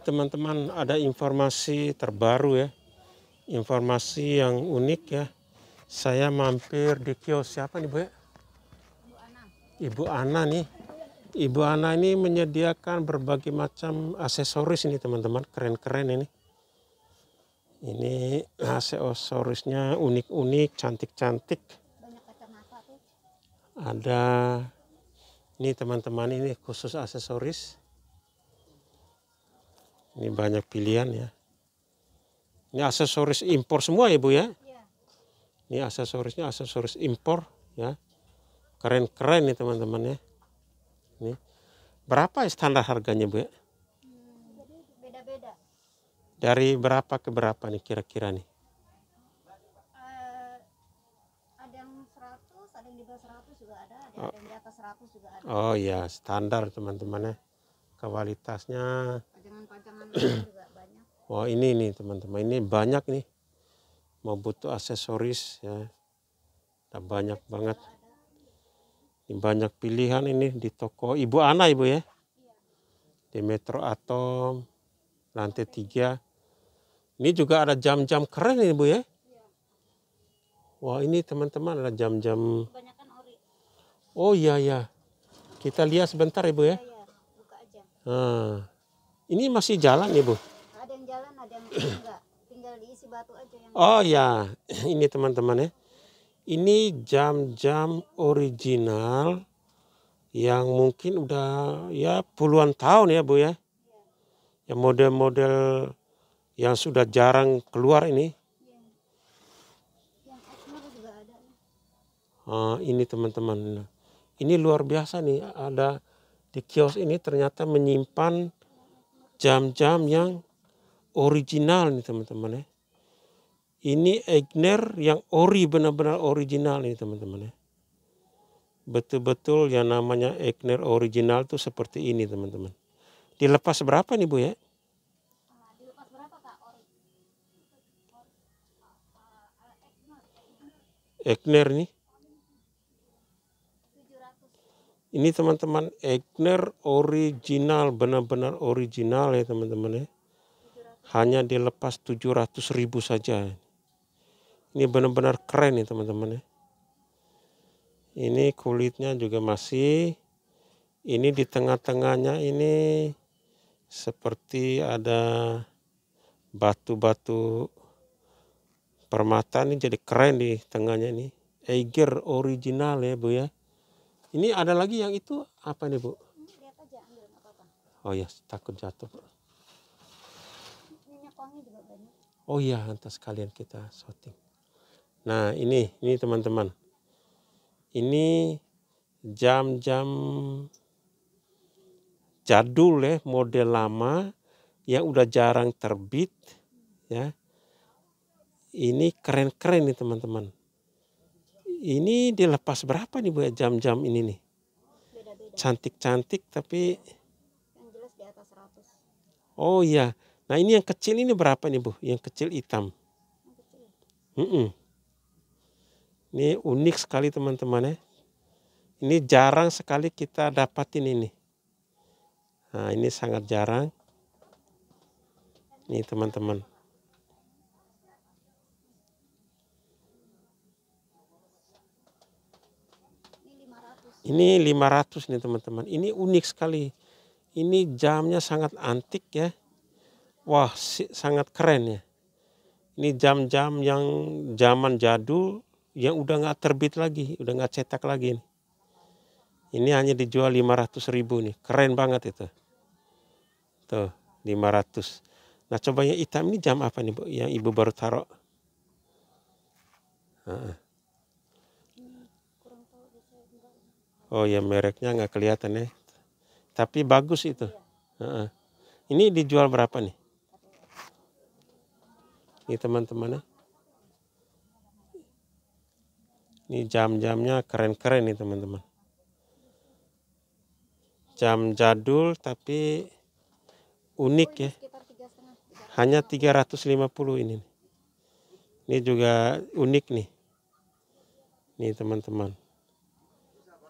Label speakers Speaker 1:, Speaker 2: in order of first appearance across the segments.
Speaker 1: Teman-teman ada informasi terbaru ya. Informasi yang unik ya. Saya mampir di kios siapa nih Bu ya? Ibu Ana nih. Ibu Ana ini menyediakan berbagai macam aksesoris ini teman-teman. Keren-keren ini. Ini aksesorisnya unik-unik, cantik-cantik. Ada ini teman-teman ini khusus aksesoris. Ini banyak pilihan ya. Ini aksesoris impor semua ya Bu ya? Ini aksesorisnya aksesoris impor ya. Keren-keren nih teman-teman ya. Ini berapa ya standar harganya Bu ya?
Speaker 2: beda-beda
Speaker 1: Dari berapa ke berapa nih kira-kira nih?
Speaker 2: Ada yang 100 ada yang di bawah 100 juga ada ada, ada yang di atas 100 juga ada
Speaker 1: Oh ya standar teman-teman ya. Kualitasnya.
Speaker 2: pajangan-pajangan juga banyak
Speaker 1: Wah ini nih teman-teman ini banyak nih. Mau butuh aksesoris ya. Ada banyak banget. Ini banyak pilihan ini di toko Ibu Ana Ibu ya. Di Metro Atom lantai 3. Ini juga ada jam-jam keren ini Bu ya. Wah ini teman-teman ada jam-jam. Oh iya ya. Kita lihat sebentar Ibu ya. Nah, ini masih jalan ya Bu.
Speaker 2: ada yang jalan ada yang enggak tinggal diisi batu aja yang
Speaker 1: Oh ya, ini teman-teman ya. Ini jam-jam original yang mungkin udah ya puluhan tahun ya Bu ya. Yang model-model yang sudah jarang keluar ini.
Speaker 2: yang Exner juga ada
Speaker 1: Ah, ini teman-teman. Ini luar biasa nih. Ada di kios ini ternyata menyimpan jam-jam yang original nih teman-teman ya. Ini Egner yang ori benar-benar original nih teman-teman ya. Betul-betul yang namanya Egner original tuh seperti ini teman-teman. Dilepas berapa nih Bu ya? Egner nih.
Speaker 2: 700
Speaker 1: Ini teman-teman Egner original benar-benar original ya teman-teman ya. Hanya dilepas 700 ribu saja. Ini benar-benar keren ya teman-teman ya. Ini kulitnya juga masih. Ini di tengah-tengahnya ini seperti ada batu-batu permata ini jadi keren di tengahnya ini. Eiger original ya Bu ya. Ini ada lagi yang itu apa nih Bu?
Speaker 2: lihat aja ambil nggak apa-apa
Speaker 1: Oh ya takut jatuh.
Speaker 2: Minyak wangi juga banyak
Speaker 1: Oh iya lantas sekalian kita shooting. Nah ini ini teman-teman. Ini jam-jam jadul ya model lama yang udah jarang terbit ya. Ini keren-keren nih teman-teman. Ini dilepas berapa nih Bu ya jam-jam ini nih? Cantik-cantik tapi
Speaker 2: yang jelas di atas 100
Speaker 1: oh iya. Nah ini yang kecil ini berapa nih Bu? Yang kecil hitam.
Speaker 2: yang kecil
Speaker 1: Mm-mm. Ini unik sekali teman-teman ya. Ini jarang sekali kita dapatin ini. Nah ini sangat jarang. Nih teman-teman.
Speaker 2: Ini 500
Speaker 1: Ini 500 nih teman-teman. Ini unik sekali. Ini jamnya sangat antik ya. Wah sangat keren ya. Ini jam-jam yang zaman jadul yang udah nggak terbit lagi, udah nggak cetak lagi. Nih. Ini hanya dijual 500 ribu nih, keren banget itu. Tuh 500. Nah coba yang hitam ini jam apa nih bu? Yang ibu baru taruh. Heeh.
Speaker 2: kurang tahu deh saya enggak
Speaker 1: Oh ya mereknya nggak kelihatan ya. Tapi bagus itu. Heeh. Ini dijual berapa nih? Ini teman-teman ya. Ini jam-jamnya keren-keren nih teman-teman. Jam jadul tapi unik ya. Hanya 350 ini. Ini juga unik nih. Nih teman-teman.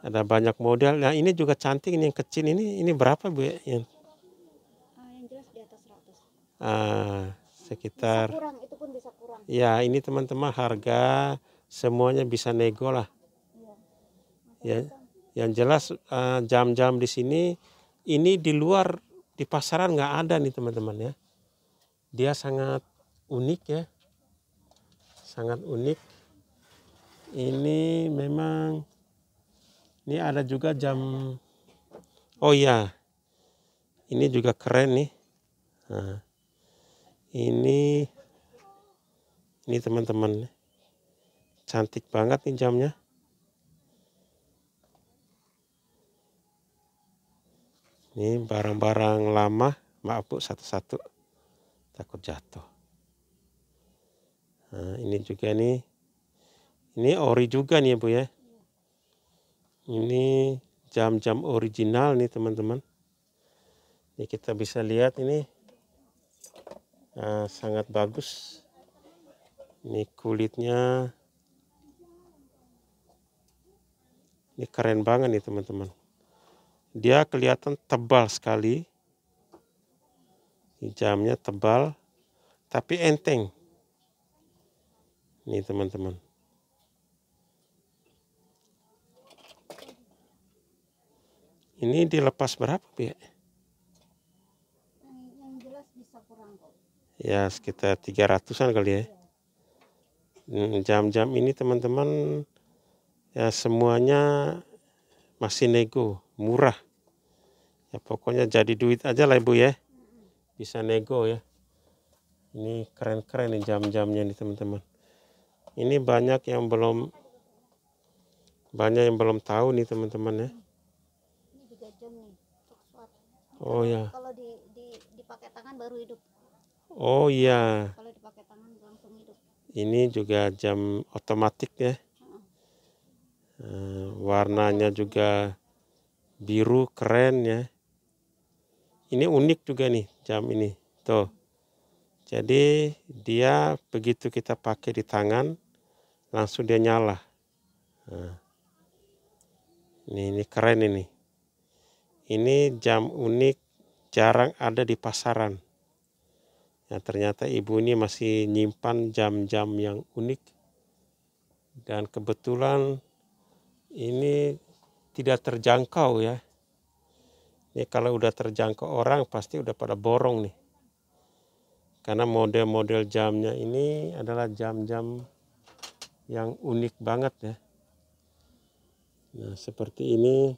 Speaker 1: Ada banyak model. Nah ini juga cantik ini yang kecil. Ini. Ini berapa bu ya? Yang,
Speaker 2: ah, yang jelas di atas 100 100
Speaker 1: ah,
Speaker 2: bisa
Speaker 1: sekitar
Speaker 2: kurang itu pun bisa kurang.
Speaker 1: Ya ini teman-teman harga semuanya bisa nego lah.
Speaker 2: Iya.
Speaker 1: Ya yang jelas eh, jam-jam di sini ini di luar di pasaran nggak ada nih teman-teman ya. Dia sangat unik ya. Sangat unik. Ini memang ini ada juga jam oh ya ini juga keren nih Nah, ini ini teman-teman cantik banget nih jamnya Ini barang-barang lama, maaf bu satu-satu, takut jatuh. Nah, ini juga nih, ini ori juga nih ya bu ya. Ini jam-jam original nih teman-teman. Ini kita bisa lihat ini ah, sangat bagus. Ini kulitnya, ini keren banget nih teman-teman. Dia kelihatan tebal sekali. Jamnya tebal tapi enteng. Nih teman-teman ini dilepas berapa ya
Speaker 2: yang, jelas bisa kurang kok.
Speaker 1: Ya sekitar 300an kali ya. Hmm, jam-jam ini teman-teman ya semuanya masih nego murah. Ya pokoknya jadi duit aja lah ibu ya. Bisa nego ya. Ini keren-keren nih jam-jamnya nih teman-teman. Ini banyak yang belum banyak yang belum tahu nih teman-teman ya oh ya.
Speaker 2: Kalau di, di dipakai tangan baru hidup.
Speaker 1: Oh iya.
Speaker 2: Kalau dipakai tangan langsung hidup.
Speaker 1: Ini juga jam otomatik ya. Eh, warnanya juga biru keren ya. Ini unik juga nih jam ini. Tuh. Jadi dia begitu kita pakai di tangan langsung dia nyala. Nah. ini ini keren ini ini jam unik jarang ada di pasaran ya ternyata ibu ini masih nyimpan jam-jam yang unik dan kebetulan ini tidak terjangkau ya. Ini kalau udah terjangkau orang pasti udah pada borong nih. Karena model-model jamnya ini adalah jam-jam yang unik banget ya. Nah, seperti ini.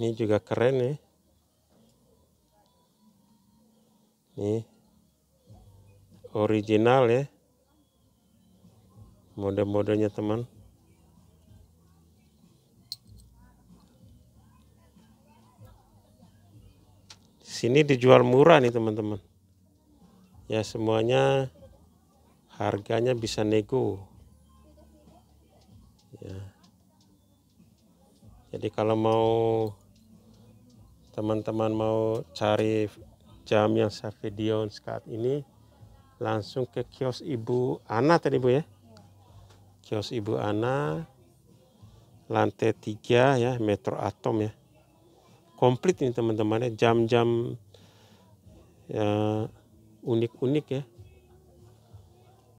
Speaker 1: Ini juga keren ya. Nih. Original ya. Mode-modenya teman. Sini dijual murah nih teman-teman. Ya semuanya harganya bisa nego. Ya. Jadi kalau mau teman-teman mau cari jam yang Savidion saat ini langsung ke kios Ibu Ana tadi Bu ya. Kios Ibu Ana lantai tiga ya Metro Atom ya. Komplit ini teman-teman ya. Jam-jam ya, unik-unik ya